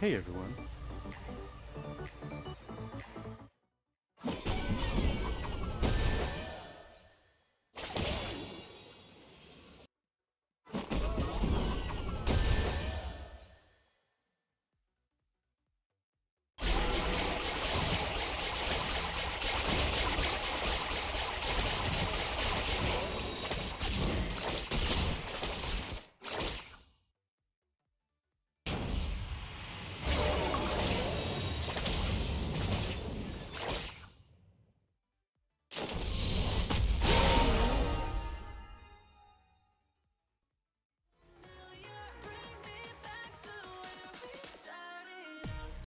Hey everyone,